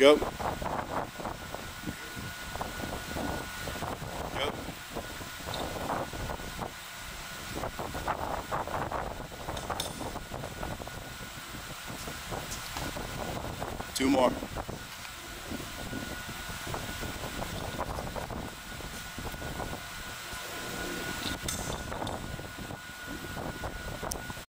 Go. Go. Two more.